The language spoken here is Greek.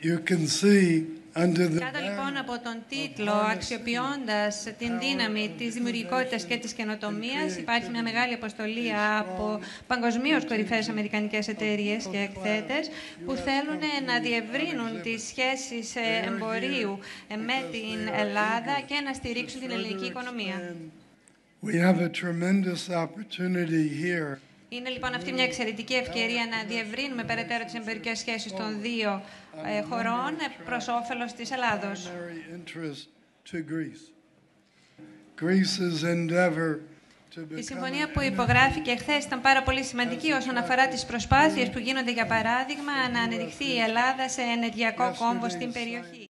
You can see Κάτω λοιπόν από τον τίτλο, αξιοποιώντας την δύναμη της δημιουργικότητας και της καινοτομίας, υπάρχει μια μεγάλη αποστολή από παγκοσμίως κορυφαίες αμερικανικές εταιρείες και εκθέτες που θέλουν να διευρύνουν τις σχέσεις εμπορίου με την Ελλάδα και να στηρίξουν την ελληνική οικονομία. We have a tremendous opportunity here Είναι λοιπόν αυτή μια εξαιρετική ευκαιρία να διευρύνουμε περαιτέρω τις εμπορικές σχέσεις των δύο ε, χωρών προς όφελος της Ελλάδος. primary interest to Greece. Greece's endeavor to Η become συμφωνία που υπογράφηκε χθες ήταν πάρα πολύ σημαντική όσον αφορά τις προσπάθειες που γίνονται, για παράδειγμα, να ανεδειχθεί η Ελλάδα σε ενεργειακό κόμβο στην περιοχή.